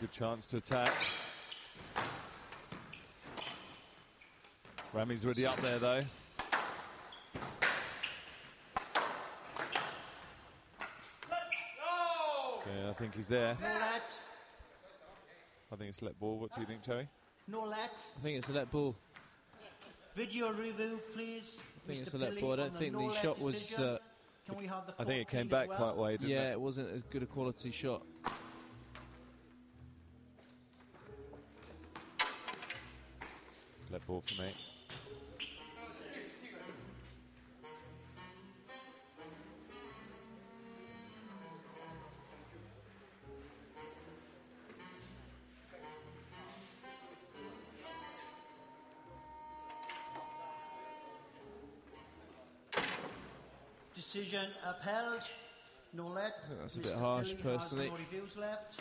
Good chance to attack. Ramy's already up there though. Yeah, I think he's there. No let. I think it's a let ball. What do you think, Terry? No let. I think it's a let ball. Video review, please. I think Mr. it's a let ball. I don't think no the let shot was. Uh, Can we have the I think it came back as quite well? wide, didn't yeah, it? it wasn't as good a quality shot. Ball for me. Decision upheld. No let. that's a bit Mr. harsh, personally. No reviews left.